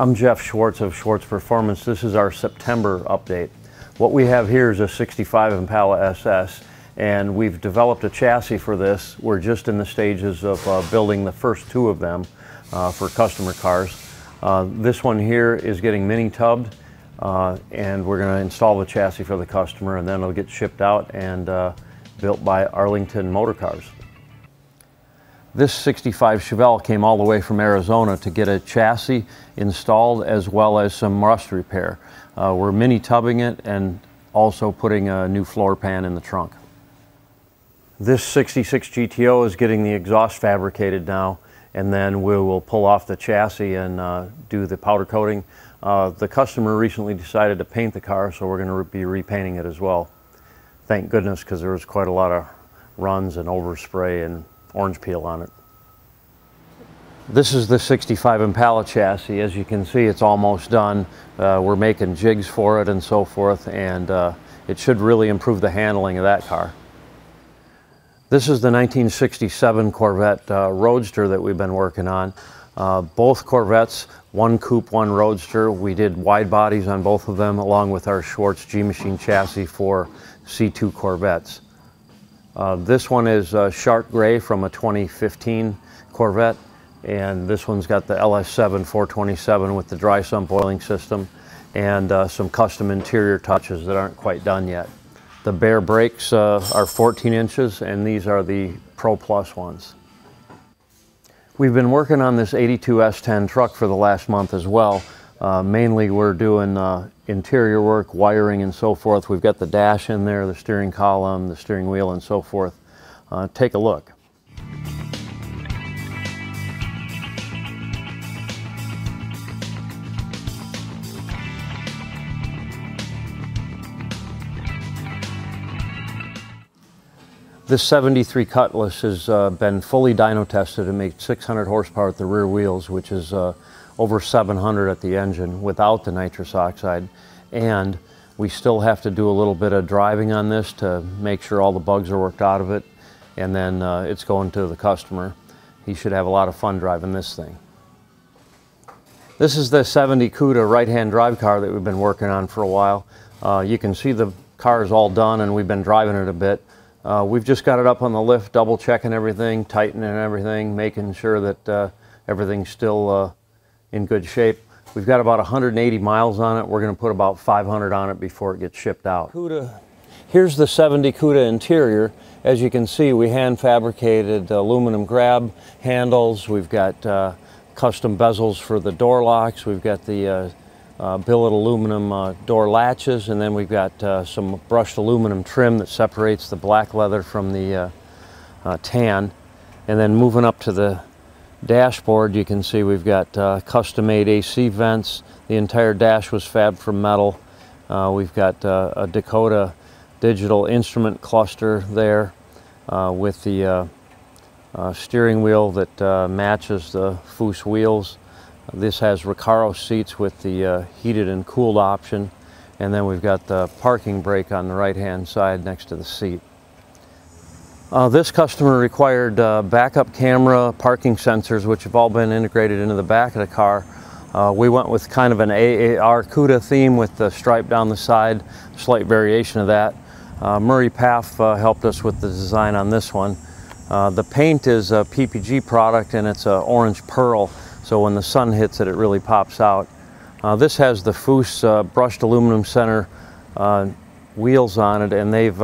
I'm Jeff Schwartz of Schwartz Performance. This is our September update. What we have here is a 65 Impala SS and we've developed a chassis for this. We're just in the stages of uh, building the first two of them uh, for customer cars. Uh, this one here is getting mini tubbed uh, and we're going to install the chassis for the customer and then it'll get shipped out and uh, built by Arlington Motor Cars. This 65 Chevelle came all the way from Arizona to get a chassis installed as well as some rust repair. Uh, we're mini tubbing it and also putting a new floor pan in the trunk. This 66 GTO is getting the exhaust fabricated now and then we will pull off the chassis and uh, do the powder coating. Uh, the customer recently decided to paint the car so we're going to re be repainting it as well. Thank goodness because there was quite a lot of runs and overspray and orange peel on it. This is the 65 Impala chassis. As you can see, it's almost done. Uh, we're making jigs for it and so forth, and uh, it should really improve the handling of that car. This is the 1967 Corvette uh, Roadster that we've been working on. Uh, both Corvettes, one coupe, one Roadster. We did wide bodies on both of them along with our Schwartz G-Machine chassis for C2 Corvettes. Uh, this one is uh, Shark Gray from a 2015 Corvette and this one's got the LS7 427 with the dry sump oiling system and uh, some custom interior touches that aren't quite done yet. The Baer brakes uh, are 14 inches and these are the Pro Plus ones. We've been working on this 82S10 truck for the last month as well. Uh, mainly we're doing uh, interior work, wiring and so forth. We've got the dash in there, the steering column, the steering wheel and so forth. Uh, take a look. This 73 Cutlass has uh, been fully dyno tested and made 600 horsepower at the rear wheels, which is uh, over 700 at the engine without the nitrous oxide. And we still have to do a little bit of driving on this to make sure all the bugs are worked out of it. And then uh, it's going to the customer. He should have a lot of fun driving this thing. This is the 70 CUDA right-hand drive car that we've been working on for a while. Uh, you can see the car is all done and we've been driving it a bit. Uh, we've just got it up on the lift, double checking everything, tightening everything, making sure that uh, everything's still uh, in good shape. We've got about 180 miles on it. We're going to put about 500 on it before it gets shipped out. CUDA. Here's the 70 CUDA interior. As you can see, we hand fabricated aluminum grab handles. We've got uh, custom bezels for the door locks. We've got the uh, uh, billet aluminum uh, door latches, and then we've got uh, some brushed aluminum trim that separates the black leather from the uh, uh, tan. And then moving up to the dashboard, you can see we've got uh, custom-made AC vents. The entire dash was fabbed from metal. Uh, we've got uh, a Dakota digital instrument cluster there uh, with the steering wheel that matches the Foose wheels. This has Recaro seats with the uh, heated and cooled option. And then we've got the parking brake on the right-hand side next to the seat. Uh, this customer required uh, backup camera, parking sensors, which have all been integrated into the back of the car. Uh, we went with kind of an AAR CUDA theme with the stripe down the side, slight variation of that. Uh, Murray Paff uh, helped us with the design on this one. Uh, the paint is a PPG product and it's an orange pearl. So when the sun hits it, it really pops out. This has the Foose brushed aluminum center wheels on it, and they've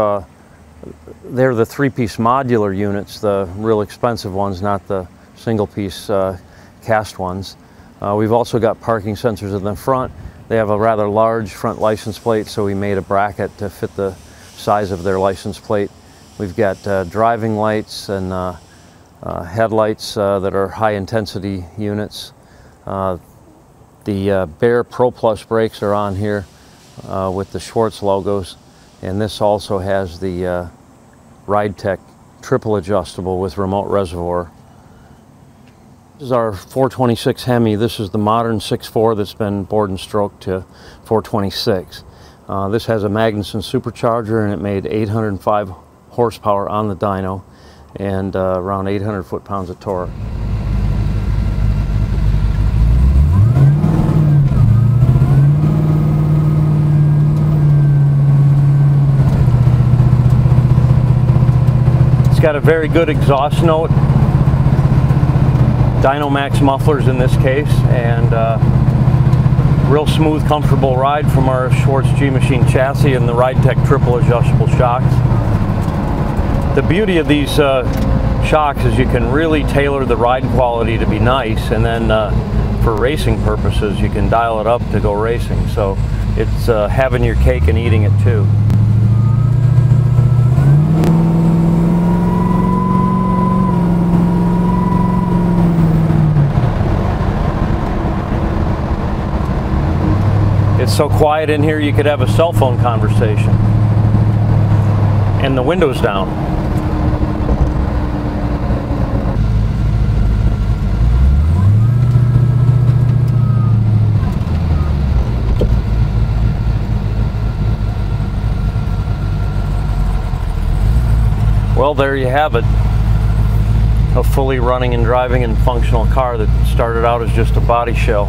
they're the three-piece modular units, the real expensive ones, not the single-piece uh, cast ones. Uh, we've also got parking sensors in the front. They have a rather large front license plate, so we made a bracket to fit the size of their license plate. We've got driving lights and uh, headlights uh, that are high intensity units. Uh, the Baer Pro Plus brakes are on here with the Schwartz logos and this also has the RideTech triple adjustable with remote reservoir. This is our 426 Hemi. This is the modern 6.4 that's been bored and stroked to 426. Uh, this has a Magnuson supercharger and it made 805 horsepower on the dyno and uh, around 800 foot-pounds of torque. Got a very good exhaust note. Dynomax mufflers in this case, and uh, real smooth, comfortable ride from our Schwartz G-Machine chassis and the RideTech triple adjustable shocks. The beauty of these uh, shocks is you can really tailor the ride quality to be nice, and then uh, for racing purposes, you can dial it up to go racing. So it's uh, having your cake and eating it too. It's so quiet in here you could have a cell phone conversation. And the windows down. Well, there you have it. A fully running and driving and functional car that started out as just a body shell.